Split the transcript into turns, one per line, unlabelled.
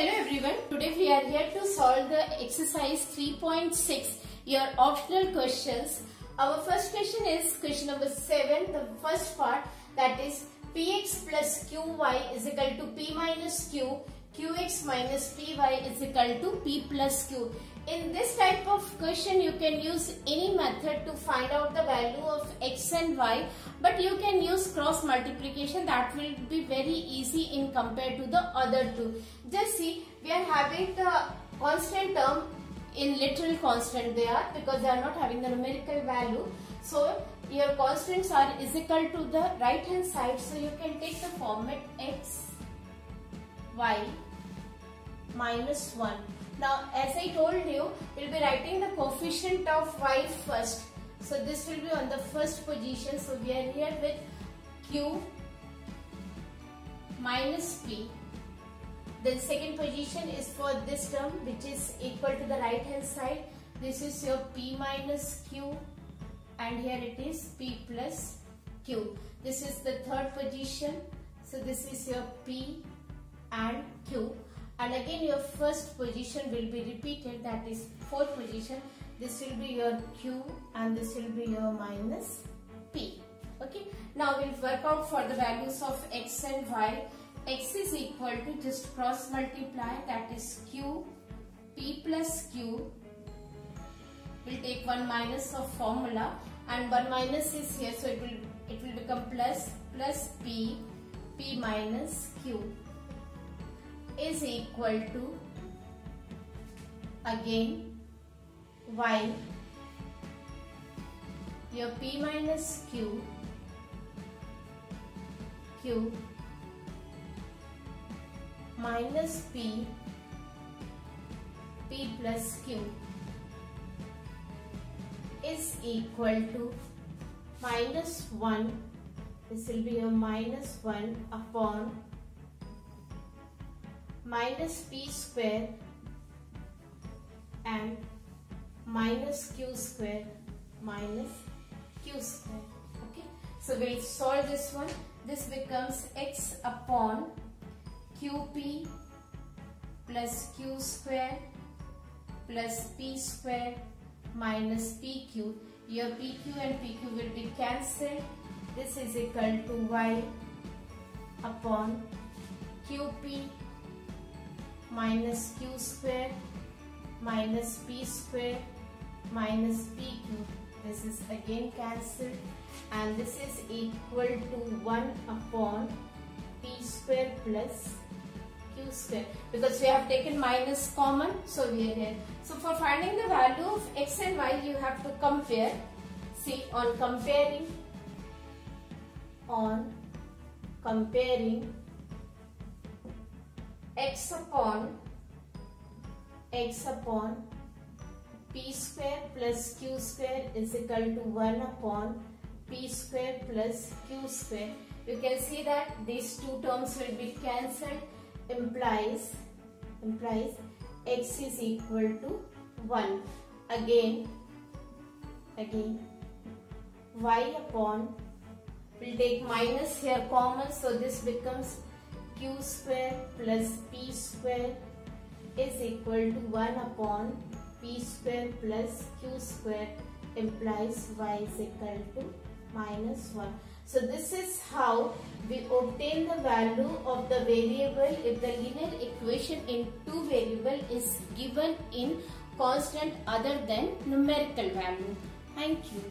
Hello everyone, today we are here to solve the exercise 3.6, your optional questions. Our first question is question number 7, the first part that is px plus qy is equal to p minus q, qx minus py is equal to p plus q. In this type of question you can use any method to find out the value of x and y but you can use cross multiplication that will be very easy in compared to the other two. Just see we are having the constant term in literal constant they are because they are not having the numerical value. So your constants are is equal to the right hand side so you can take the format x y minus 1 now as I told you, we'll be writing the coefficient of y first. So this will be on the first position. So we are here with q minus p. The second position is for this term which is equal to the right hand side. This is your p minus q and here it is p plus q. This is the third position. So this is your p and q and again your first position will be repeated that is fourth position. This will be your q and this will be your minus p. Okay? Now we'll work out for the values of x and y. X is equal to just cross multiply that is q p plus q. We'll take one minus of formula. And one minus is here so it will it will become plus plus p p minus q is equal to again y. Your p minus q q minus p p plus q is equal to minus 1 this will be a minus 1 upon minus p square and minus q square minus q square. Okay? So we'll solve this one. This becomes x upon qp plus q square plus p square minus pq your pq and pq will be cancelled. This is equal to y upon qp minus q square minus p square minus pq. This is again cancelled and this is equal to 1 upon p square plus q square because we have taken minus common so we are here. So for finding the value of x and y you have to compare. See on comparing on comparing x upon x upon p square plus q square is equal to 1 upon p square plus q square. You can see that these two terms will be cancelled implies implies x is equal to 1. Again again y upon will take minus here common so this becomes q square plus p square is equal to 1 upon p square plus q square implies y is equal to minus 1. So this is how we obtain the value of the variable if the linear equation in two variable is given in constant other than numerical value. Thank you.